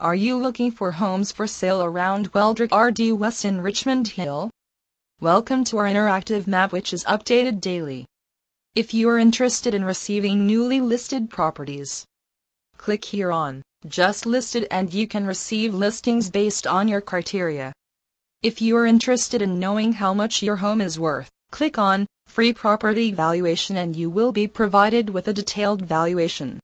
Are you looking for homes for sale around Weldrick RD West in Richmond Hill? Welcome to our interactive map which is updated daily. If you are interested in receiving newly listed properties, click here on Just Listed and you can receive listings based on your criteria. If you are interested in knowing how much your home is worth, click on Free Property Valuation and you will be provided with a detailed valuation.